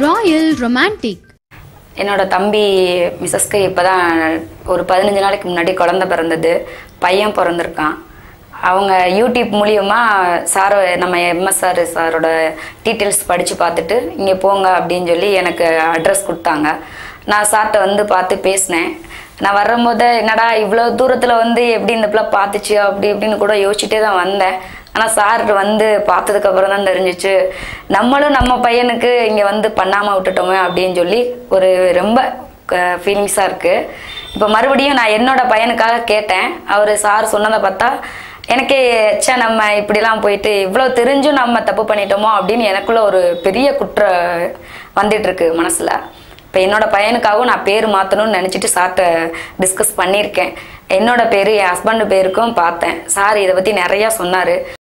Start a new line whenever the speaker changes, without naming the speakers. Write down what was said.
Royal romantic
என்னோட தம்பி மிஸ்ஸஸ்க்கு இப்போ தான் ஒரு பதினஞ்சு நாளைக்கு முன்னாடி குழந்த பிறந்தது. பையன் பிறந்திருக்கான். அவங்க யூடியூப் மூலியமாக சார் நம்ம எம்எஸ்ஆர் சாரோட டீட்டெயில்ஸ் படித்து பார்த்துட்டு இங்கே போங்க அப்படின்னு சொல்லி எனக்கு அட்ரஸ் கொடுத்தாங்க. நான் சார்கிட்ட வந்து பார்த்து பேசினேன். நான் வரும்போது என்னடா இவ்வளோ தூரத்தில் வந்து எப்படி இந்த பிள்ளை பார்த்துச்சு அப்படி இப்படின்னு கூட யோசிச்சுட்டே தான் வந்தேன். ஆனால் சார் வந்து பார்த்ததுக்கு அப்புறம் தான் தெரிஞ்சிச்சு நம்மளும் நம்ம பையனுக்கு இங்கே வந்து பண்ணாமல் விட்டுட்டோமே அப்படின்னு சொல்லி ஒரு ரொம்ப ஃபீலிங்ஸாக இருக்குது இப்போ மறுபடியும் நான் என்னோடய பையனுக்காக கேட்டேன். அவர் சார் சொன்னதை பார்த்தா எனக்கே ச்சே நம்ம இப்படிலாம் போயிட்டு இவ்வளோ தெரிஞ்சும் நம்ம தப்பு பண்ணிட்டோமோ? அப்படின்னு எனக்குள்ள ஒரு பெரிய குற்றம் வந்துட்டுருக்கு மனசில். இப்போ என்னோட பையனுக்காகவும் நான் பேர் மாற்றணும்னு நினச்சிட்டு சார்கிட்ட டிஸ்கஸ் பண்ணியிருக்கேன். என்னோட பேர் என் ஹஸ்பண்டு பேருக்கும் பார்த்தேன். சார் இதை பற்றி நிறையா சொன்னார்.